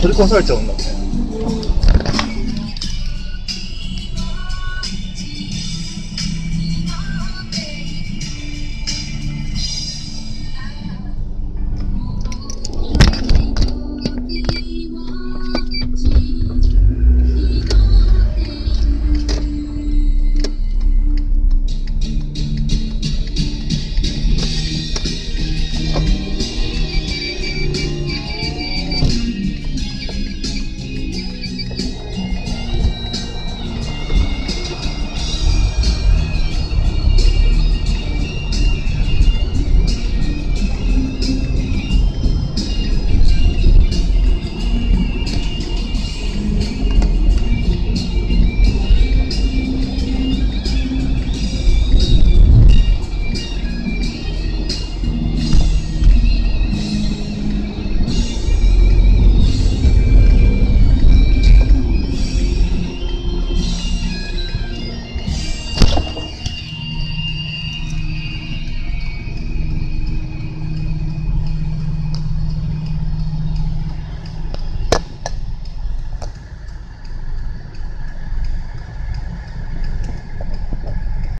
取り壊されちゃうんだもんい